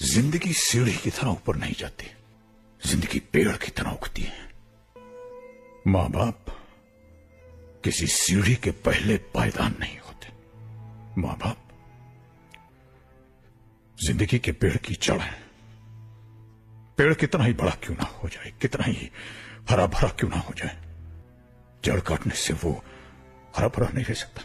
ज़िंदगी सीढ़ी की तरह ऊपर नहीं जाती। ज़िंदगी पेड़ की तरह उगती है। माँ बाप किसी सीढ़ी के पहले पायदान नहीं होते। माँ बाप ज़िंदगी के पेड़ की जड़ है। पेड़ कितना ही बड़ा क्यों ना हो जाए, कितना ही हरा भरा क्यों ना हो जाए। जड़ काटने से वो हरा भरा नहीं रह सकता।